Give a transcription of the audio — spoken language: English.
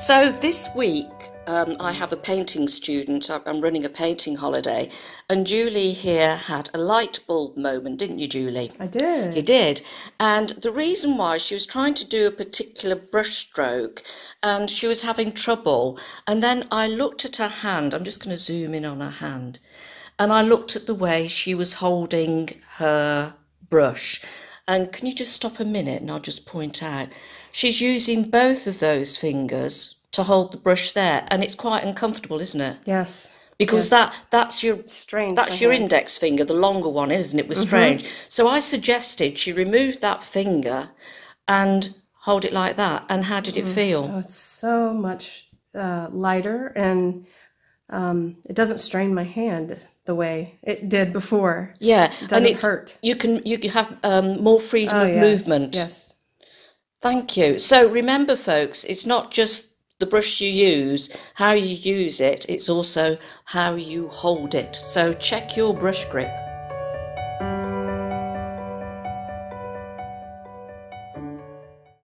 So this week, um, I have a painting student. I'm running a painting holiday, and Julie here had a light bulb moment, didn't you, Julie? I did. You did. And the reason why she was trying to do a particular brushstroke and she was having trouble. And then I looked at her hand. I'm just going to zoom in on her hand. And I looked at the way she was holding her brush. And can you just stop a minute and I'll just point out? She's using both of those fingers to hold the brush there. And it's quite uncomfortable, isn't it? Yes. Because Yes. that that's your Strange. that's your index finger, the longer one, isn't it? Was strange. So I suggested she remove that finger and hold it like that. And how did it feel? Oh, it's so much uh, lighter, and um, it doesn't strain my hand the way it did before. Yeah, It doesn't and it hurt. you can you can have um, more freedom Oh, of yes, movement. Yes. Thank you. So remember, folks, it's not just the brush you use, how you use it. It's also how you hold it. So check your brush grip.